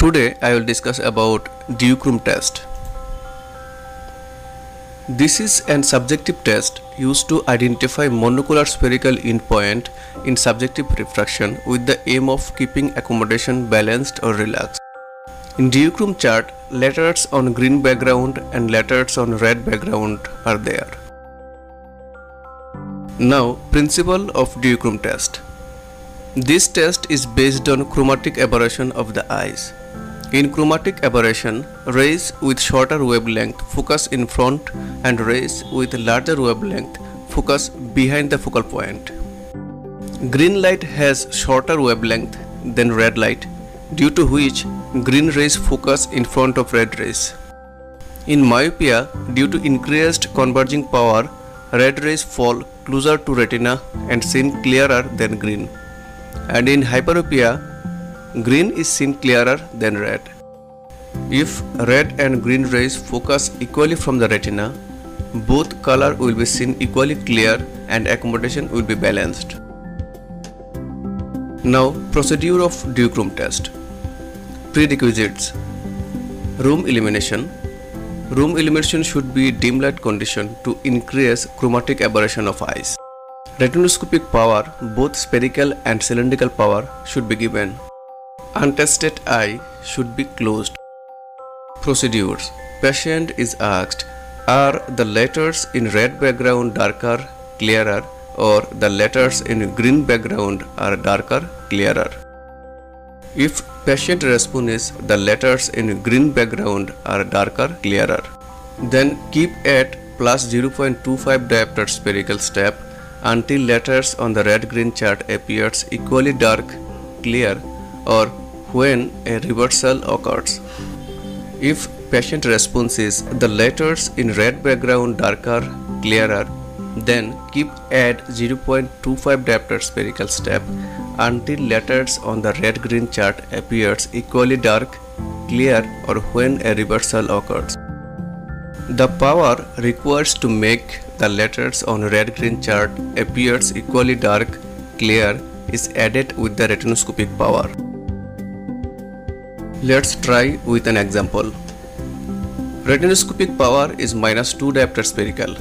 Today I will discuss about duochrome test. This is an subjective test used to identify monocular spherical endpoint in subjective refraction with the aim of keeping accommodation balanced or relaxed. In duochrome chart, letters on green background and letters on red background are there. Now, principle of duochrome test. This test is based on chromatic aberration of the eyes. In chromatic aberration, rays with shorter wavelength focus in front and rays with larger wavelength focus behind the focal point. Green light has shorter wavelength than red light due to which green rays focus in front of red rays. In myopia, due to increased converging power, red rays fall closer to retina and seen clearer than green. And in hyperopia, green is seen clearer than red. If red and green rays focus equally from the retina, both color will be seen equally clear and accommodation will be balanced. Now procedure of duochrome test. Prerequisites Room illumination Room illumination should be dim light condition to increase chromatic aberration of eyes. Retinoscopic power, both spherical and cylindrical power should be given. Untested eye should be closed. Procedures Patient is asked Are the letters in red background darker, clearer, or the letters in green background are darker, clearer? If patient response is the letters in green background are darker, clearer, then keep at plus 0.25 diopter spherical step until letters on the red-green chart appears equally dark, clear or when a reversal occurs. If patient response is the letters in red background darker, clearer, then keep at 0.25 diopter spherical step until letters on the red-green chart appears equally dark, clear or when a reversal occurs. The power required to make the letters on red-green chart appears equally dark, clear is added with the retinoscopic power. Let's try with an example. Retinoscopic power is minus 2 diopter spherical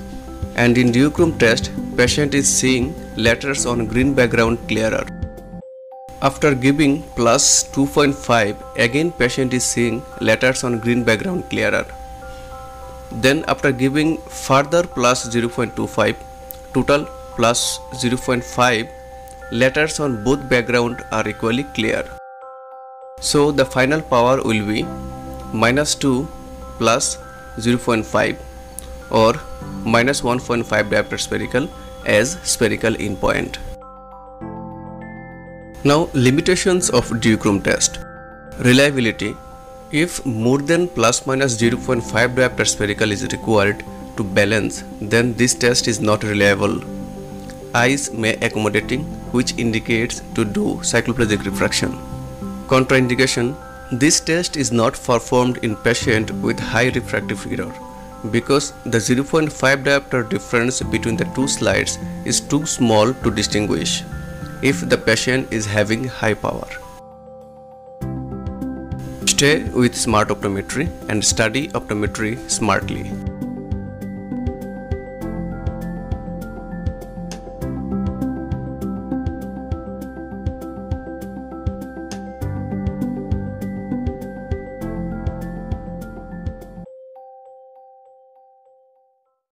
and in duochrome test patient is seeing letters on green background clearer. After giving plus 2.5 again patient is seeing letters on green background clearer. Then after giving further plus 0.25 total plus 0.5 letters on both background are equally clear. So the final power will be minus 2 plus 0.5 or minus 1.5 diopter spherical as spherical endpoint. Now limitations of duochrome test. Reliability if more than plus minus 0.5 diopter spherical is required to balance, then this test is not reliable. Eyes may accommodating, which indicates to do cycloplegic refraction. Contraindication This test is not performed in patient with high refractive error because the 0.5 diopter difference between the two slides is too small to distinguish if the patient is having high power. Stay with smart optometry and study optometry smartly.